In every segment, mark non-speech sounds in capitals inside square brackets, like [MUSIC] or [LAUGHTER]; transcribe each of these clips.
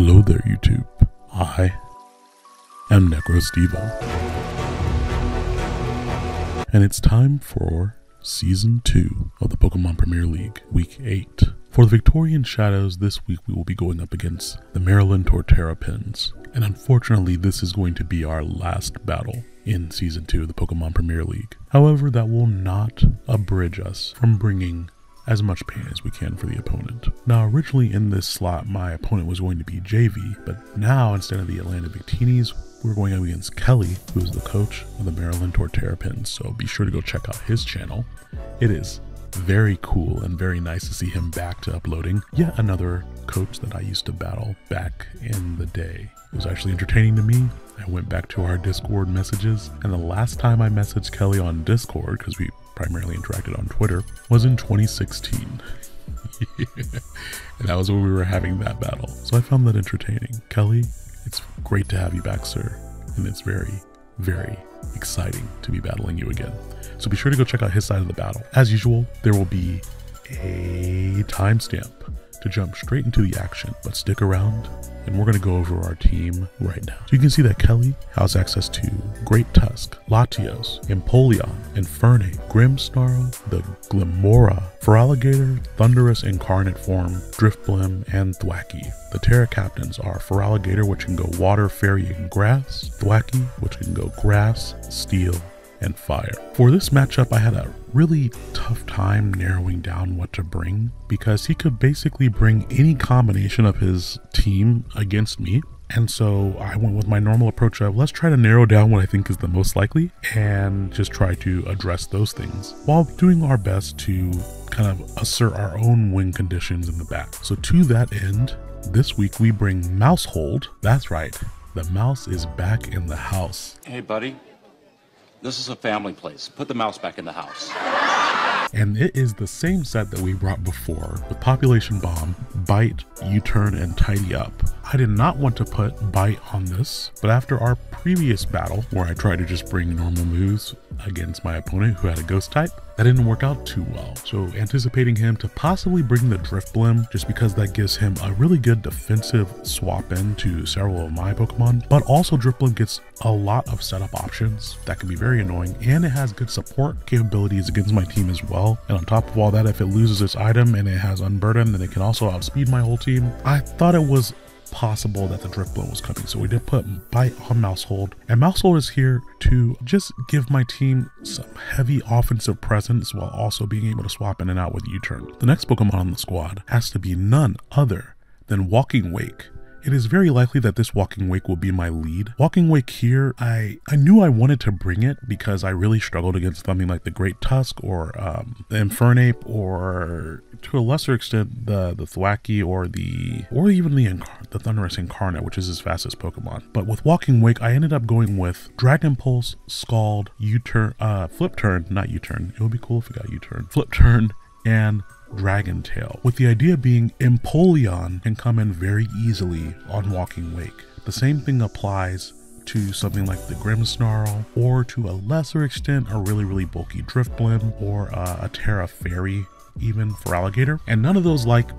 Hello there, YouTube. I am NecroStevo. And it's time for Season 2 of the Pokemon Premier League, Week 8. For the Victorian Shadows, this week we will be going up against the Maryland Torterrapins. And unfortunately, this is going to be our last battle in Season 2 of the Pokemon Premier League. However, that will not abridge us from bringing as much pain as we can for the opponent. Now, originally in this slot, my opponent was going to be JV, but now instead of the Atlanta Victinis, we're going up against Kelly, who is the coach of the Maryland Torterrapins. So be sure to go check out his channel. It is very cool and very nice to see him back to uploading yet another coach that I used to battle back in the day. It was actually entertaining to me. I went back to our Discord messages, and the last time I messaged Kelly on Discord, because we primarily interacted on Twitter, was in 2016. [LAUGHS] and that was when we were having that battle. So I found that entertaining. Kelly, it's great to have you back, sir. And it's very, very exciting to be battling you again. So be sure to go check out his side of the battle. As usual, there will be a timestamp to jump straight into the action, but stick around and we're going to go over our team right now. So you can see that Kelly has access to Great Tusk, Latios, Empoleon, Infernape, Grimmsnarl, the Glimmora, Feraligatr, Thundurus Incarnate Form, Drifblim, and Thwackey. The Tera Captains are Feraligatr, which can go Water, Fairy, and Grass, Thwackey, which can go Grass, Steel, and fire. For this matchup, I had a really tough time narrowing down what to bring because he could basically bring any combination of his team against me. And so I went with my normal approach of let's try to narrow down what I think is the most likely and just try to address those things while doing our best to kind of assert our own win conditions in the back. So to that end, this week we bring Maushold. That's right, the mouse is back in the house. Hey, buddy. This is a family place. Put the mouse back in the house. And it is the same set that we brought before with Population Bomb, Bite, U-Turn, and Tidy Up. I did not want to put Bite on this, but after our previous battle, where I tried to just bring normal moves against my opponent who had a Ghost type, that didn't work out too well. So anticipating him to possibly bring the Drifblim just because that gives him a really good defensive swap in to several of my Pokemon, but also Drifblim gets a lot of setup options that can be very annoying and it has good support capabilities against my team as well. And on top of all that, if it loses its item and it has Unburden, then it can also outspeed my whole team. I thought it was possible that the Drifblim was coming. So we did put Bite on Maushold. And Maushold is here to just give my team some heavy offensive presence while also being able to swap in and out with U-Turn. The next Pokemon on the squad has to be none other than Walking Wake. It is very likely that this Walking Wake will be my lead. Walking Wake here, I, I knew I wanted to bring it because I really struggled against something like the Great Tusk or um, the Infernape or to a lesser extent the the Thwackey or the or even the Incar- the Thundurus Incarnate, which is his fastest Pokemon. But with Walking Wake, I ended up going with Dragon Pulse, Scald, U-Turn, uh, Flip Turn, not U-Turn. It would be cool if it got U-Turn. Flip Turn and Dragon Tail, with the idea being Empoleon can come in very easily on Walking Wake. The same thing applies to something like the Grimmsnarl, or to a lesser extent, a really, really bulky Drifblim, or uh, a Tera Fairy, even Feraligatr. And none of those like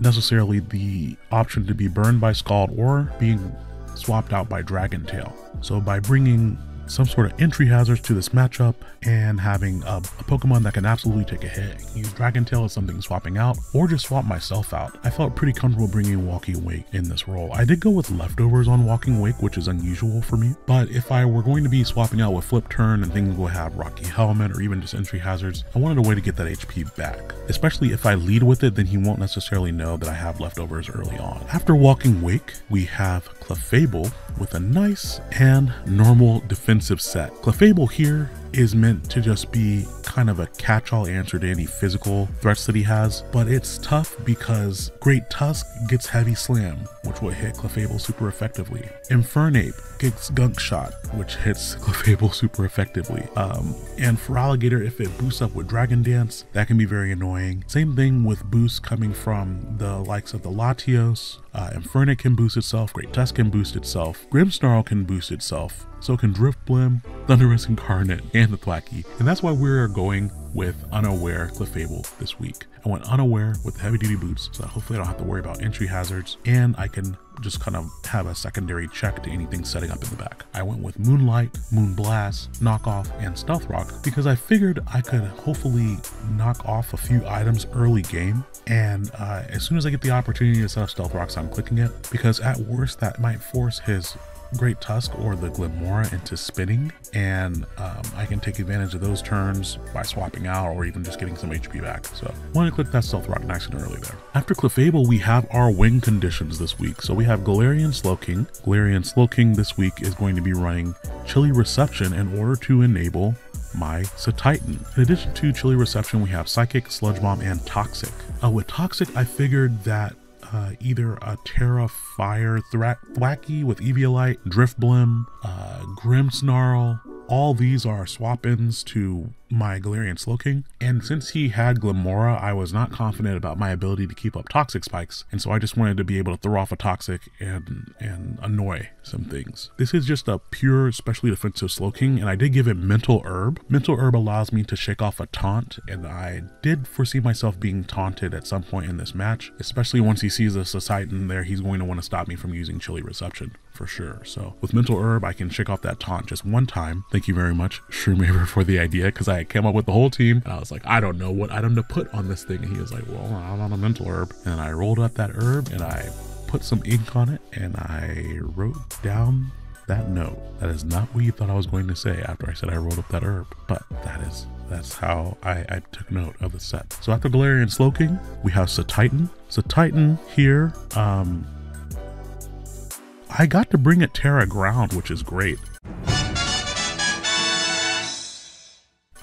necessarily the option to be burned by Scald or being swapped out by Dragon Tail. So by bringing some sort of entry hazards to this matchup and having a, a Pokemon that can absolutely take a hit. Use Dragon Tail as something swapping out or just swap myself out. I felt pretty comfortable bringing Walking Wake in this role. I did go with leftovers on Walking Wake, which is unusual for me, but if I were going to be swapping out with Flip Turn and things will have Rocky Helmet or even just entry hazards, I wanted a way to get that HP back. Especially if I lead with it, then he won't necessarily know that I have leftovers early on. After Walking Wake, we have Clefable with a nice and normal defensive set. Clefable here is meant to just be kind of a catch-all answer to any physical threats that he has, but it's tough because Great Tusk gets Heavy Slam, which will hit Clefable super effectively. Infernape gets Gunk Shot, which hits [LAUGHS] Clefable super effectively. Um, and Feraligatr, if it boosts up with Dragon Dance, that can be very annoying. Same thing with boosts coming from the likes of the Latios. Uh, Infernape can boost itself, Great Tusk can boost itself, Grimmsnarl can boost itself, so can Drifblim, Thundurus Incarnate, and and the Thwackey. And that's why we're going with Unaware Clefable this week. I went unaware with the heavy duty boots, so that hopefully I don't have to worry about entry hazards, and I can just kind of have a secondary check to anything setting up in the back. I went with Moonlight, Moon Moonblast, Knockoff, and Stealth Rock because I figured I could hopefully knock off a few items early game. And uh, as soon as I get the opportunity to set up Stealth Rocks, I'm clicking it because at worst that might force his Great Tusk or the Glimmora into spinning, and um, I can take advantage of those turns by swapping out or even just getting some HP back. So want to click that Stealth Rock nice and early there. After Clefable, we have our wing conditions this week. So we have Galarian Slowking. Galarian Slowking this week is going to be running Chilly Reception in order to enable my Titan. In addition to Chilly Reception, we have Psychic, Sludge Bomb, and Toxic. Uh, with Toxic, I figured that uh, either a Tera Fire Thwackey with Eviolite, Drifblim, uh, Grimmsnarl. All these are swap-ins to my Galarian Slowking, and since he had Glimmora, I was not confident about my ability to keep up Toxic spikes, and so I just wanted to be able to throw off a Toxic and and annoy some things. This is just a pure specially defensive Slowking, and I did give it Mental Herb. Mental Herb allows me to shake off a taunt, and I did foresee myself being taunted at some point in this match, especially once he sees a Cetitan there, he's going to want to stop me from using Chilly Reception for sure. So with Mental Herb, I can shake off that taunt just one time. Thank you very much, Shroomaver, for the idea, because I came up with the whole team and I was like, I don't know what item to put on this thing. And he was like, well, I'm on a mental herb. And I rolled up that herb and I put some ink on it and I wrote down that note. That is not what you thought I was going to say after I said I rolled up that herb, but that is that's how I, I took note of the set. So after Galarian Slowking, we have Titan. So Titan here, um, I got to bring it Tera Ground, which is great.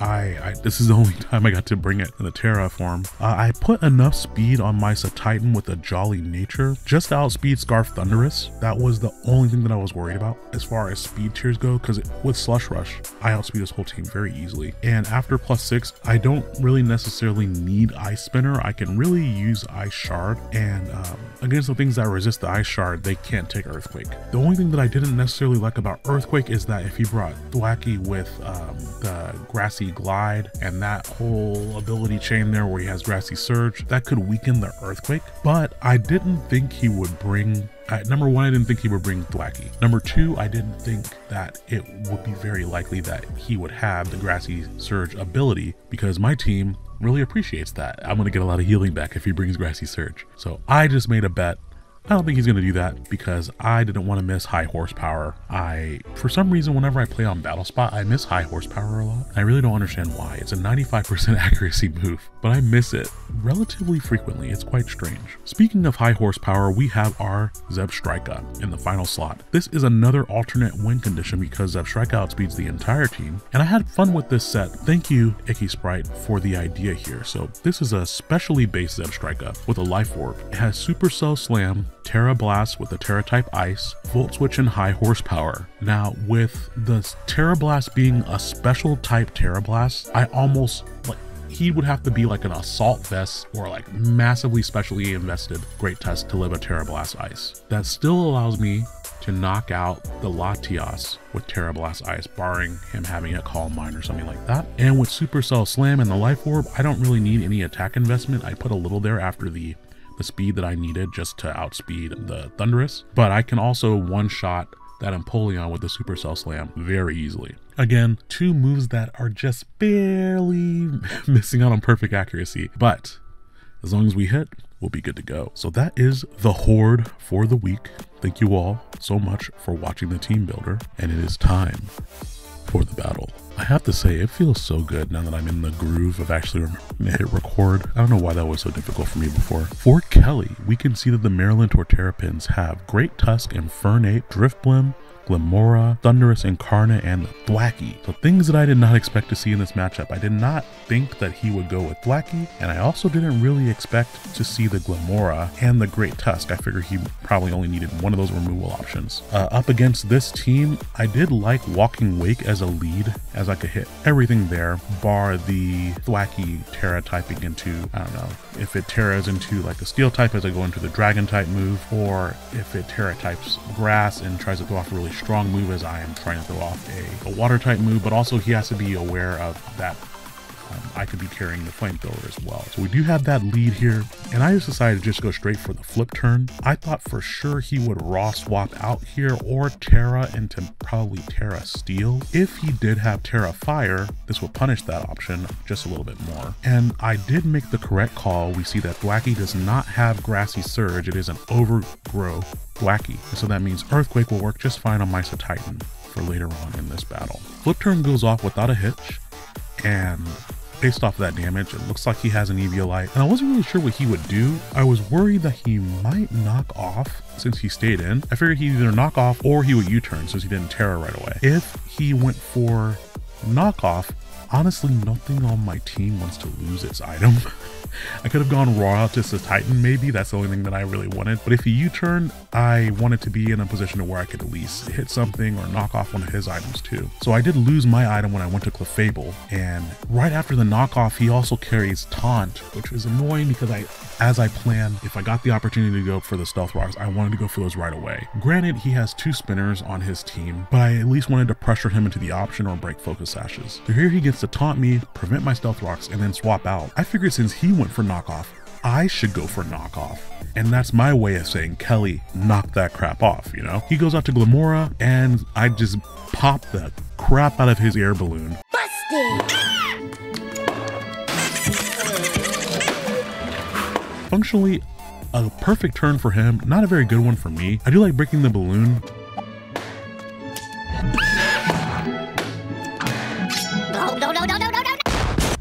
I, I, this is the [LAUGHS] only time I got to bring it in the Tera form. Uh, I put enough speed on my Titan with a Jolly Nature just to outspeed Scarf Thundurus. That was the only thing that I was worried about as far as speed tiers go because with Slush Rush, I outspeed this whole team very easily. And after plus six, I don't really necessarily need Ice Spinner. I can really use Ice Shard and um, against the things that resist the Ice Shard, they can't take Earthquake. The only thing that I didn't necessarily like about Earthquake is that if he brought Thwackey with um, the Grassy Glide and that whole ability chain there where he has Grassy Surge, that could weaken the Earthquake. But I didn't think he would bring number one, I didn't think he would bring Thwackey. Number two, I didn't think that it would be very likely that he would have the Grassy Surge ability because my team really appreciates that. I'm going to get a lot of healing back if he brings Grassy Surge. So I just made a bet I don't think he's going to do that because I didn't want to miss high horsepower. I, for some reason, whenever I play on Battle Spot, I miss high horsepower a lot. I really don't understand why. It's a 95% [LAUGHS] accuracy move, but I miss it relatively frequently. It's quite strange. Speaking of high horsepower, we have our Zebstrika in the final slot. This is another alternate win condition because Zebstrika outspeeds the entire team, and I had fun with this set. Thank you, Icky Sprite, for the idea here. So this is a specially based Zebstrika with a life orb. It has Supercell Slam, Tera Blast with the Tera type Ice, Volt Switch and high horsepower. Now, with the Tera Blast being a special type Tera Blast, I almost like he would have to be like an assault vest or like massively specially invested Great Tusk to live a Tera Blast Ice. That still allows me to knock out the Latias with Tera Blast Ice, barring him having a Calm Mind or something like that. And with Supercell Slam and the Life Orb, I don't really need any attack investment. I put a little there after the the speed that I needed just to outspeed the Thundurus, but I can also one-shot that Empoleon with the Supercell Slam very easily. Again, two moves that are just barely [LAUGHS] missing out on perfect accuracy, but as long as we hit, we'll be good to go. So that is the Horde for the week. Thank you all so much for watching the team builder, and it is time for the battle. I have to say, it feels so good now that I'm in the groove of actually hit record. I don't know why that was so difficult for me before. For Kelly, we can see that the Maryland Torterrapins have Great Tusk, and Infernape, Drifblim, Glimmora, Thundurus Incarnate, and the Thwackey. So things that I did not expect to see in this matchup. I did not think that he would go with Thwackey, and I also didn't really expect to see the Glimmora and the Great Tusk. I figured he probably only needed one of those removal options. Uh, up against this team, I did like Walking Wake as a lead, as I could hit everything there, bar the Thwackey Tera typing into, I don't know, if it Teras into like a steel type as I go into the dragon type move, or if it Tera types grass and tries to go off really strong move as I am trying to throw off a, a water type move, but also he has to be aware of that um, I could be carrying the flamethrower as well. So we do have that lead here, and I just decided to just go straight for the flip turn. I thought for sure he would raw swap out here or Tera into probably Tera Steel. If he did have Tera Fire, this would punish that option just a little bit more. And I did make the correct call. We see that Thwackey does not have Grassy Surge. It is an Overgrow. And so that means Earthquake will work just fine on my Cetitan for later on in this battle. Flip turn goes off without a hitch, and based off of that damage, it looks like he has an Eviolite, and I wasn't really sure what he would do. I was worried that he might knock off since he stayed in. I figured he'd either knock off or he would U-turn since he didn't Tera right away. If he went for knockoff, honestly, nothing on my team wants to lose its item. [LAUGHS] I could have gone raw to the Titan, maybe. That's the only thing that I really wanted. But if he U-turned, I wanted to be in a position to where I could at least hit something or knock off one of his items too. So I did lose my item when I went to Clefable. And right after the knockoff, he also carries Taunt, which is annoying because I, as I planned, if I got the opportunity to go for the Stealth Rocks, I wanted to go for those right away. Granted, he has two spinners on his team, but I at least wanted to pressure him into the option or break focus sashes. So here he gets to taunt me, prevent my Stealth Rocks, and then swap out. I figured since he went for knockoff, I should go for knockoff. And that's my way of saying, Kelly, knock that crap off, you know? He goes out to Glimmora, and I just pop the crap out of his air balloon. Busted! Functionally, a perfect turn for him, not a very good one for me. I do like breaking the balloon,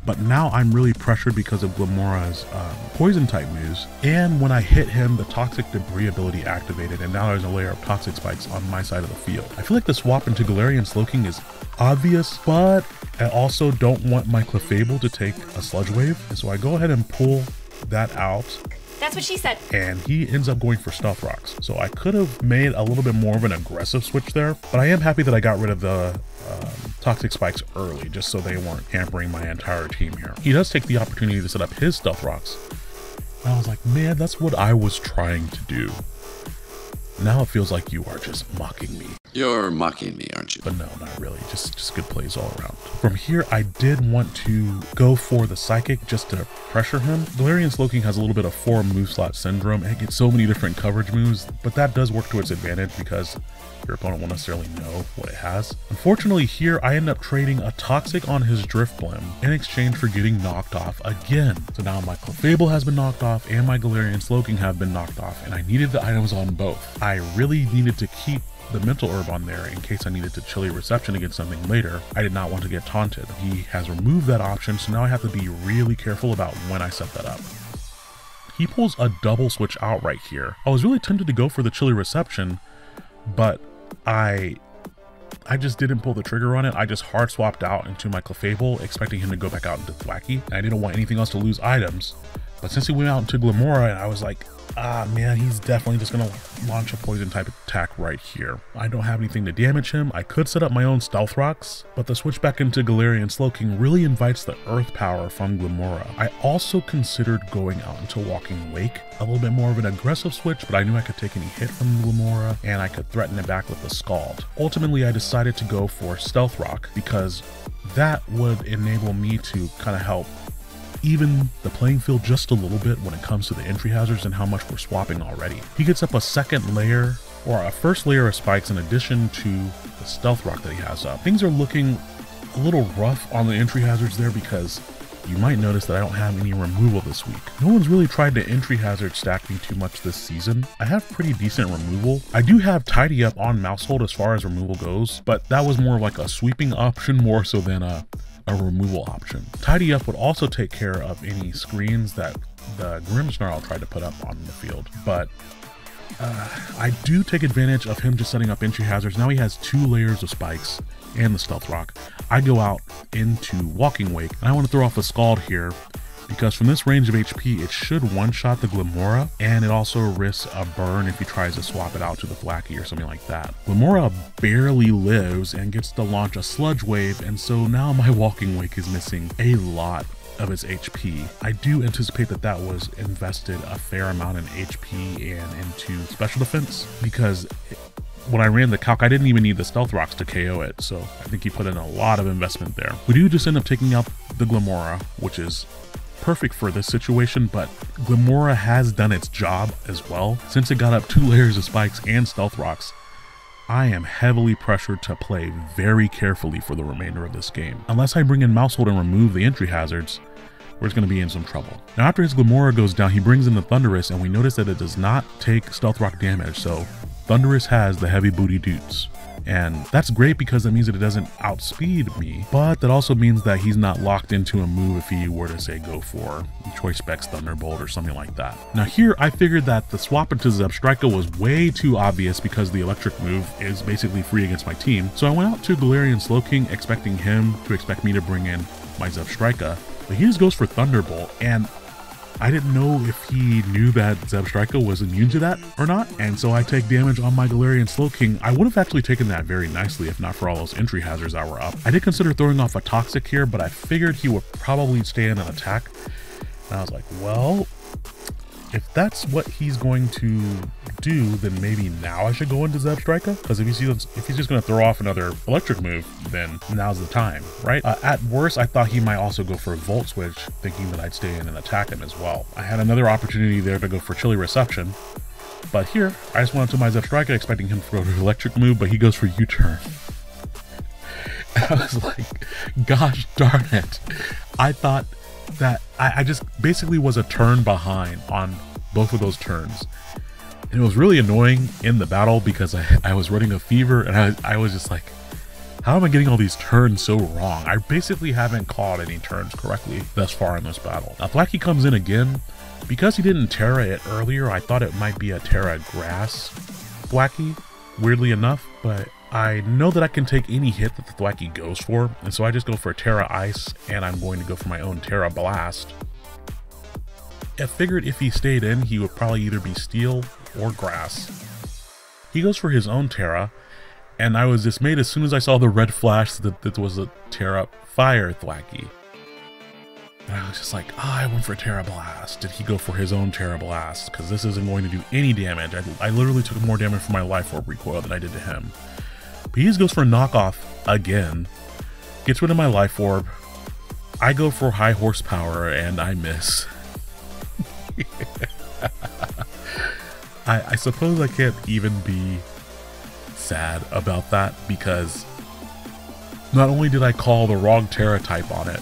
but now I'm really pressured because of Glimmora's um, poison type moves. And when I hit him, the toxic debris ability activated, and now there's a layer of toxic spikes on my side of the field. I feel like the swap into Galarian Slowking is obvious, but I also don't want my Clefable to take a Sludge Wave. And so I go ahead and pull that out that's what she said. And he ends up going for Stealth Rocks. So I could have made a little bit more of an aggressive switch there, but I am happy that I got rid of the um, Toxic Spikes early, just so they weren't hampering my entire team here. He does take the opportunity to set up his Stealth Rocks. And I was like, man, that's what I was trying to do. Now it feels like you are just mocking me. You're mocking me, aren't you? But no, not really. Just just good plays all around. From here, I did want to go for the Psychic just to pressure him. Galarian Slowking has a little bit of four move slot syndrome and gets so many different coverage moves, but that does work to its advantage because your opponent won't necessarily know what it has. Unfortunately here, I end up trading a Toxic on his Drifblim in exchange for getting knocked off again. So now my Clefable has been knocked off and my Galarian Slowking have been knocked off and I needed the items on both. I really needed to keep the mental herb on there in case I needed to chilly reception against something later. I did not want to get taunted. He has removed that option, so now I have to be really careful about when I set that up. He pulls a double switch out right here. I was really tempted to go for the chilly reception, but I I just didn't pull the trigger on it. I just hard swapped out into my Clefable, expecting him to go back out into Thwackey. And I didn't want anything else to lose items. But since he went out into Glimmora, and I was like, ah man, he's definitely just gonna launch a poison type attack right here. I don't have anything to damage him. I could set up my own Stealth Rocks, but the switch back into Galarian Slowking really invites the earth power from Glimmora. I also considered going out into Walking Wake, a little bit more of an aggressive switch, but I knew I could take any hit from Glimmora and I could threaten it back with the Scald. Ultimately, I decided to go for Stealth Rock because that would enable me to kind of help even the playing field just a little bit when it comes to the entry hazards and how much we're swapping already. He gets up a second layer or a first layer of spikes in addition to the stealth rock that he has up. Things are looking a little rough on the entry hazards there because you might notice that I don't have any removal this week. No one's really tried to entry hazard stack me too much this season. I have pretty decent removal. I do have tidy up on Maushold as far as removal goes, but that was more like a sweeping option more so than a a removal option. Tidy Up would also take care of any screens that the Grimmsnarl tried to put up on the field, but uh, I do take advantage of him just setting up entry hazards. Now he has two layers of spikes and the Stealth Rock. I go out into Walking Wake, and I want to throw off a Scald here because from this range of HP, it should one-shot the Glimmora, and it also risks a burn if he tries to swap it out to the Thwackey or something like that. Glimmora barely lives and gets to launch a Sludge Wave, and so now my [LAUGHS] Walking Wake is missing a lot of its HP. I do anticipate that that was invested a fair amount in HP and into special defense because when I ran the calc, I didn't even need the stealth rocks to KO it, so I think he put in a lot of investment there. We do just end up taking out the Glimmora, which is perfect for this situation, but Glimmora has done its job as well. Since it got up two layers of spikes and stealth rocks, I am heavily pressured to play very carefully for the remainder of this game. Unless I bring in Maushold and remove the entry hazards, we're just going to be in some trouble. Now after his Glimmora goes down, he brings in the Thundurus and we notice that it does not take stealth rock damage, so Thundurus has the heavy booty doots. And that's great because that means that it doesn't outspeed me, but that also means that he's not locked into a move if he were to say go for Choice Specs Thunderbolt or something like that. Now here I figured that the swap into Zebstrika was way too obvious because the electric move is basically free against my team. So I went out to Galarian Slowking expecting him to expect me to bring in my Zebstrika, but he just goes for Thunderbolt and I didn't know if he knew that Zebstrika was immune to that or not, and so I take damage on my Galarian Slowking. I would have actually taken that very nicely if not for all those entry hazards that were up. I did consider throwing off a Toxic here, but I figured he would probably stay in an attack. And I was like, well, if that's what he's going to do, then maybe now I should go into Zebstrika? Because if he's, if he's just going to throw off another electric move, then now's the time, right? Uh, at worst, I thought he might also go for a Volt Switch, thinking that I'd stay in and attack him as well. I had another opportunity there to go for Chilly Reception, but here, I just went into my Zebstrika expecting him to go to electric move, but he goes for U-turn. [LAUGHS] I was like, gosh darn it. I thought that I, I, just basically was a turn behind on both of those turns. And it was really annoying in the battle because I, I was running a fever and I, I was just like, how am I getting all these turns so wrong? I basically haven't caught any turns correctly thus far in this battle. Now Thwackey comes in again. Because he didn't Tera it earlier, I thought it might be a Tera Grass Thwackey, weirdly enough, but I know that I can take any hit that the Thwackey goes for, and so I just go for a Tera Ice, and I'm going to go for my own Tera Blast. I figured if he stayed in, he would probably either be Steel or Grass. He goes for his own Tera, and I was dismayed as soon as I saw the red flash that this was a Tera Fire Thwackey. And I was just like, oh, I went for Tera Blast. Did he go for his own Tera Blast? Because this isn't going to do any damage. I, I literally took more damage from my Life Orb recoil than I did to him. Just goes for knockoff again. Gets rid of my life orb. I go for high horsepower and I miss. [LAUGHS] I, I suppose I can't even be sad about that because not only did I call the wrong Tera type on it,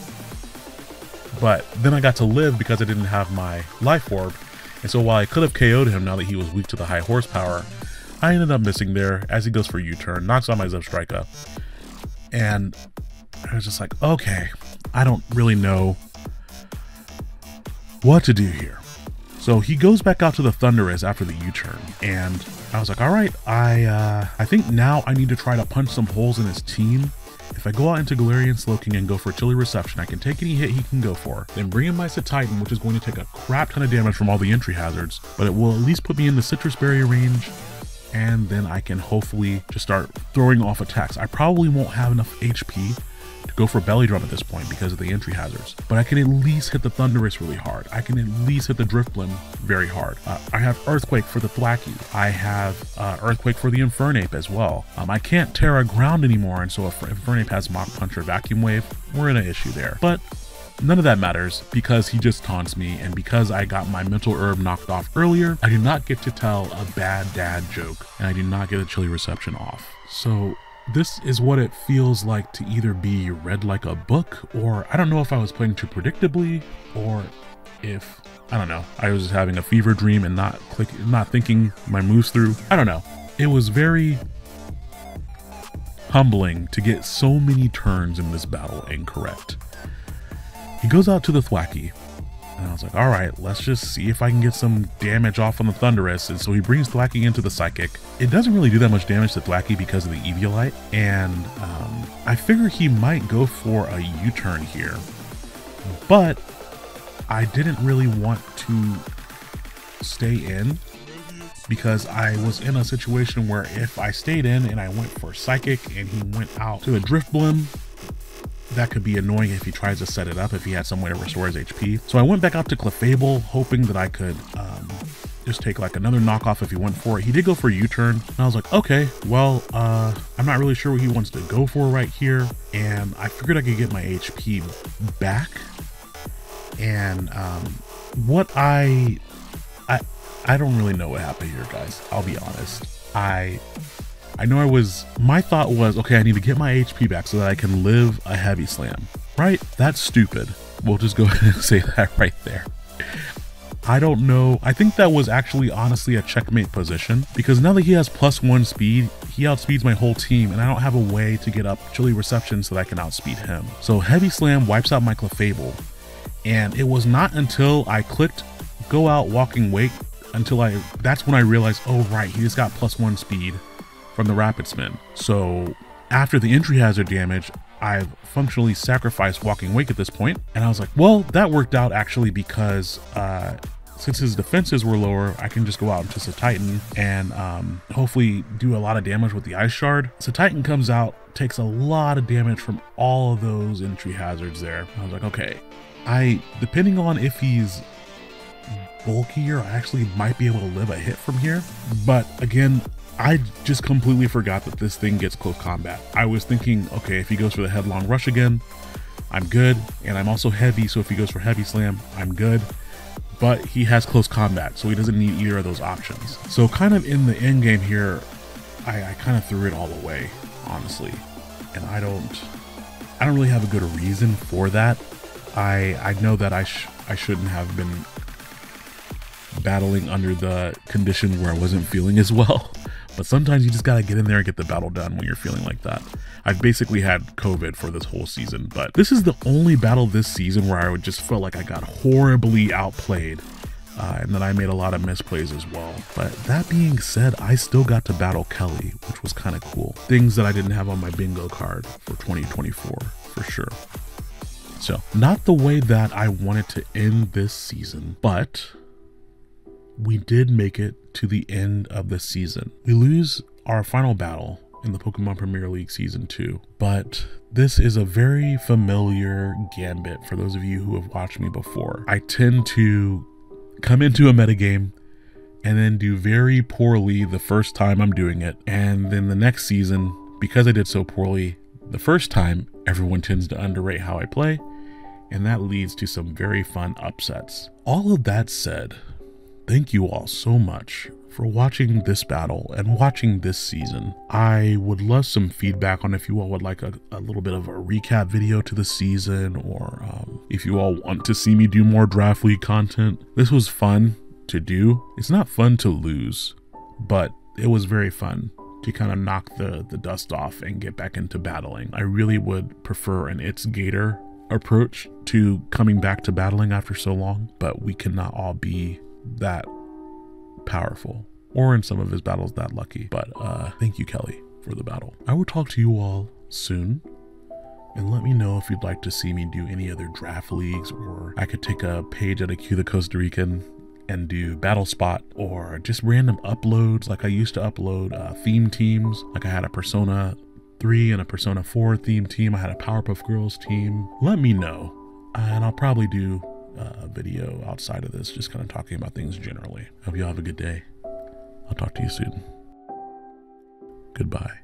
but then I got to live because I didn't have my life orb. And so while I could have KO'd him now that he was weak to the high horsepower, I ended up missing there as he goes for U-turn, knocks on my Zebstrika. And I was just like, okay, I don't really know what to do here. So he goes back out to the Thundurus after the U-turn, and I was like, all right, I uh, I think now I need to try to punch some holes in his team. If I go out into Galarian Slowking and go for Chilly Reception, I can take any hit he can go for, then bring in my Titan, which is going to take a crap ton of damage from all the entry hazards, but it will at least put me in the Sitrus Berry range and then I can hopefully just start throwing off attacks. I probably won't have enough HP to go for belly drum at this point because of the entry hazards, but I can at least hit the Thundurus really hard. I can at least hit the Drifblim very hard. Uh, I have Earthquake for the Thwackey. I have uh, Earthquake for the Infernape as well. Um, I can't Tera ground anymore, and so if Infernape has Mach Punch or Vacuum Wave, we're in an issue there. But None of that matters because he just taunts me and because I got my mental herb knocked off earlier, I do not get to tell a bad dad joke and I do not get a chilly reception off. So this is what it feels like to either be read like a book or I don't know if I was playing too predictably or if I don't know, I was having a fever dream and not click not thinking my moves through. I don't know. It was very humbling to get so many turns in this battle incorrect. He goes out to the Thwackey, and I was like, all right, let's just see if I can get some damage off on the Thundurus. And so he brings Thwackey into the Psychic. It doesn't really do that much damage to Thwackey because of the Eviolite, and um, I figure he might go for a U-turn here. But I didn't really want to stay in because I was in a situation where if I stayed in and I went for psychic and he went out to a Drift Drifblim, that could be annoying if he tries to set it up if he had some way to restore his HP. So I went back out to Clefable hoping that I could um, just take like another knockoff if he went for it. He did go for a U-turn and I was like, okay, well, uh, I'm not really sure what he wants to go for right here. And I figured I could get my HP back. And um, what I, I, I don't really know what happened here, guys. I'll be honest. I I know I was, my thought was, okay, I need to get my HP back so that I can live a heavy slam, right? That's stupid. We'll just go [LAUGHS] ahead and say that right there. I don't know. I think that was actually honestly a checkmate position because now that he has plus one speed, he outspeeds my whole team and I don't have a way to get up chilly reception so that I can outspeed him. So heavy slam wipes out my Clefable. And it was not until I clicked go out walking wake until I, that's when I realized, oh right, he just got plus one speed from the rapid spin. So after the entry hazard damage, I've functionally sacrificed walking wake at this point, and I was like, well, that worked out actually because uh, since his defenses were lower, I can just go out into Titan and um, hopefully do a lot of damage with the Ice Shard. So Titan comes out, takes a lot of damage from all of those entry hazards there. I was like, okay, I depending on if he's bulkier, I actually might be able to live a hit from here. But again, I just completely forgot that this thing gets close combat. I was thinking, okay, if he goes for the headlong rush again, I'm good. And I'm also heavy, so if he goes for heavy slam, I'm good. But he has close combat, so he doesn't need either of those options. So kind of in the end game here, I, I kind of threw it all away, honestly. And I don't, I don't really have a good reason for that. I I know that I sh I shouldn't have been battling under the condition where I wasn't feeling as well. [LAUGHS] But sometimes you just gotta get in there and get the battle done when you're feeling like that. I've basically had COVID for this whole season, but this is the only battle this season where I would just felt like I got horribly outplayed. Uh, and then I made a lot of misplays as well. But that being said, I still got to battle Kelly, which was kind of cool. Things that I didn't have on my bingo card for 2024, for sure. So, not the way that I wanted to end this season, but we did make it to the end of the season. We lose our final battle in the Pokemon Premier League Season 2, but this is a very familiar gambit for those of you who have watched me before. I tend to come into a metagame and then do very poorly the first time I'm doing it, and then the next season, because I did so poorly the first time, everyone tends to underrate how I play, and that leads to some very fun upsets. All of that said, thank you all so much for watching this battle and watching this season. I would love some feedback on if you all would like a, a little bit of a recap video to the season or um, if you all want to see me do more draft league content. This was fun to do. It's not fun to lose, but it was very fun to kind of knock the, the dust off and get back into battling. I really would prefer an It's Gator approach to coming back to battling after so long, but we cannot all be that powerful or in some of his battles that lucky. But uh, thank you, Kelly, for the battle. I will talk to you all soon. And let me know if you'd like to see me do any other draft leagues, or I could take a page at a Q the Costa Rican and do Battle Spot, or just random uploads like I used to upload uh, theme teams. Like I had a Persona 3 and a Persona 4 theme team, I had a Powerpuff Girls team. Let me know, and I'll probably do uh, video outside of this, just kind of talking about things generally. Hope you all have a good day. I'll talk to you soon. Goodbye.